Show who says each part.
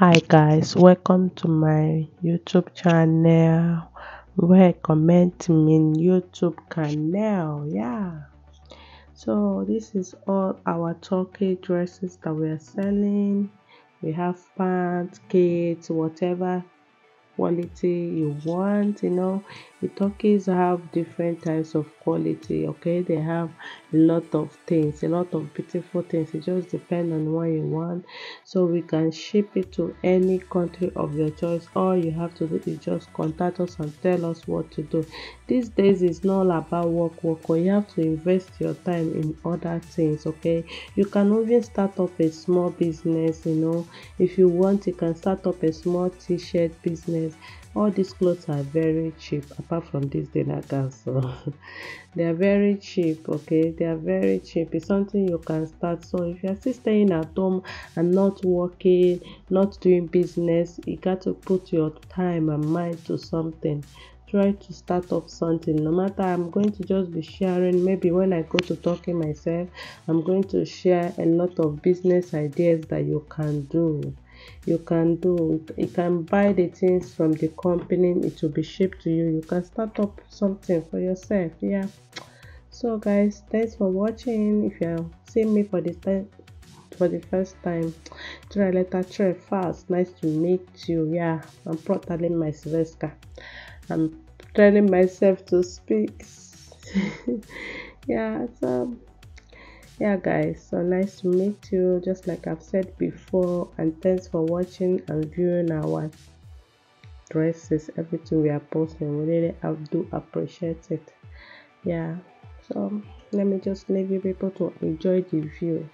Speaker 1: hi guys. Welcome to my youtube channel. To my youtube channel. Yeah. So this is all our turkey dresses that we are selling. We have pants kits whatever quality you want you know the turkeys have different types of quality okay? They have a lot of things a lot of beautiful things. It just depends on what you want. So we can ship it to any country of your choice. All you have to do is just contact us and tell us what to do. These days it's not about work work or you have to invest your time in other things okay? You can even start up a small business you know? If you want you can start up a small t-shirt business. All these clothes are very cheap apart from this dinner so they are very cheap okay? They are very cheap. It's something you can start. So if you're still staying at home and not working not doing business you got to put your time and mind to something. Try to start up something. No matter i'm going to just be sharing. Maybe when i go to talking myself i'm going to share a lot of business ideas that you can do you can do you can buy the things from the company it will be shipped to you. You can start up something for yourself yeah. So guys thanks for watching. If you're seeing me for the time for the first time try letter try fast. Nice to meet you yeah. I'm protalin my sylvester i'm training myself to speak. Yeah so yeah guys so nice to meet you. Just like i've said before and thanks for watching and viewing our dresses everything we are posting. We really have do appreciate it. Yeah so let me just leave you people to enjoy the view